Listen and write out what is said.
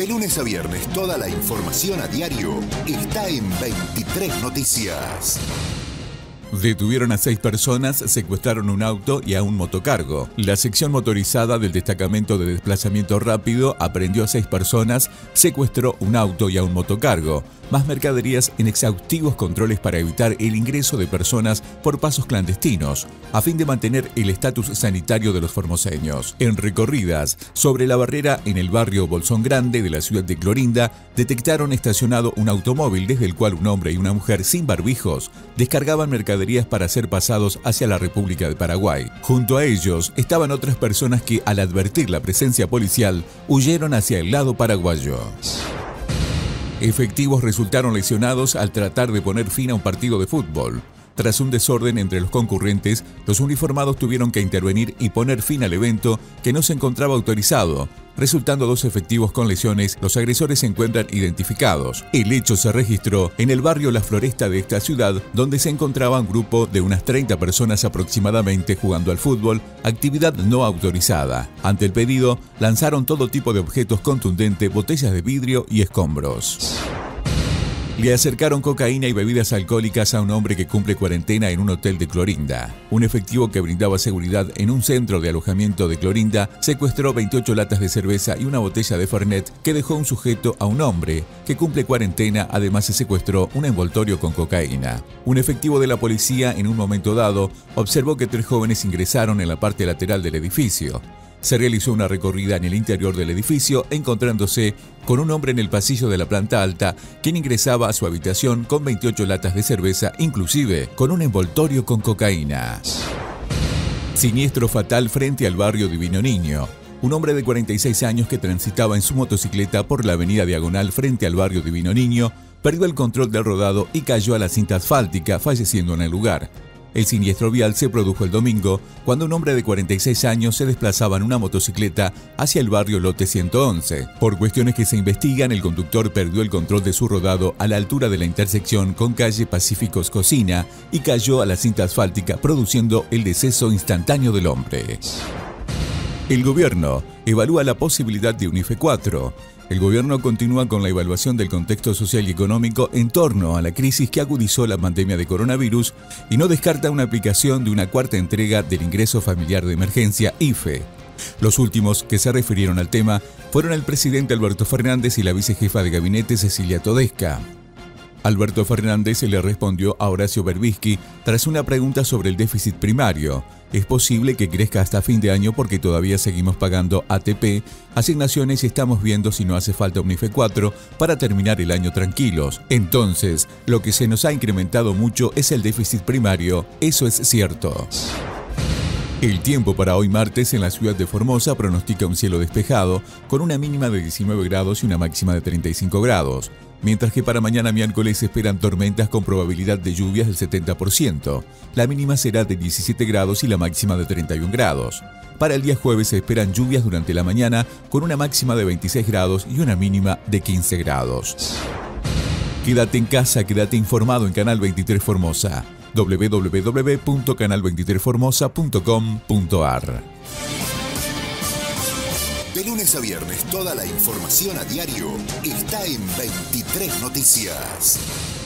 De lunes a viernes, toda la información a diario está en 23 Noticias. Detuvieron a seis personas, secuestraron un auto y a un motocargo. La sección motorizada del destacamento de desplazamiento rápido aprendió a seis personas, secuestró un auto y a un motocargo más mercaderías en exhaustivos controles para evitar el ingreso de personas por pasos clandestinos, a fin de mantener el estatus sanitario de los formoseños. En recorridas sobre la barrera en el barrio Bolsón Grande de la ciudad de Clorinda, detectaron estacionado un automóvil desde el cual un hombre y una mujer sin barbijos descargaban mercaderías para ser pasados hacia la República de Paraguay. Junto a ellos estaban otras personas que, al advertir la presencia policial, huyeron hacia el lado paraguayo. Efectivos resultaron lesionados al tratar de poner fin a un partido de fútbol. Tras un desorden entre los concurrentes, los uniformados tuvieron que intervenir y poner fin al evento que no se encontraba autorizado, resultando dos efectivos con lesiones. Los agresores se encuentran identificados. El hecho se registró en el barrio La Floresta de esta ciudad, donde se encontraba un grupo de unas 30 personas aproximadamente jugando al fútbol, actividad no autorizada. Ante el pedido, lanzaron todo tipo de objetos contundentes, botellas de vidrio y escombros. Le acercaron cocaína y bebidas alcohólicas a un hombre que cumple cuarentena en un hotel de Clorinda. Un efectivo que brindaba seguridad en un centro de alojamiento de Clorinda secuestró 28 latas de cerveza y una botella de Fernet que dejó un sujeto a un hombre que cumple cuarentena. Además se secuestró un envoltorio con cocaína. Un efectivo de la policía en un momento dado observó que tres jóvenes ingresaron en la parte lateral del edificio se realizó una recorrida en el interior del edificio encontrándose con un hombre en el pasillo de la planta alta quien ingresaba a su habitación con 28 latas de cerveza, inclusive con un envoltorio con cocaína. Siniestro fatal frente al barrio Divino Niño. Un hombre de 46 años que transitaba en su motocicleta por la avenida Diagonal frente al barrio Divino Niño perdió el control del rodado y cayó a la cinta asfáltica, falleciendo en el lugar. El siniestro vial se produjo el domingo cuando un hombre de 46 años se desplazaba en una motocicleta hacia el barrio Lote 111. Por cuestiones que se investigan, el conductor perdió el control de su rodado a la altura de la intersección con calle Pacíficos Cocina y cayó a la cinta asfáltica produciendo el deceso instantáneo del hombre. El gobierno evalúa la posibilidad de un IFE 4. El gobierno continúa con la evaluación del contexto social y económico en torno a la crisis que agudizó la pandemia de coronavirus y no descarta una aplicación de una cuarta entrega del ingreso familiar de emergencia IFE. Los últimos que se refirieron al tema fueron el presidente Alberto Fernández y la vicejefa de gabinete Cecilia Todesca. Alberto Fernández le respondió a Horacio Berbisky tras una pregunta sobre el déficit primario. Es posible que crezca hasta fin de año porque todavía seguimos pagando ATP, asignaciones y estamos viendo si no hace falta un IFE 4 para terminar el año tranquilos. Entonces, lo que se nos ha incrementado mucho es el déficit primario, eso es cierto. El tiempo para hoy martes en la ciudad de Formosa pronostica un cielo despejado, con una mínima de 19 grados y una máxima de 35 grados mientras que para mañana miércoles se esperan tormentas con probabilidad de lluvias del 70%. La mínima será de 17 grados y la máxima de 31 grados. Para el día jueves se esperan lluvias durante la mañana con una máxima de 26 grados y una mínima de 15 grados. Quédate en casa, quédate informado en Canal 23 Formosa www.canal23formosa.com.ar de lunes a viernes, toda la información a diario está en 23 Noticias.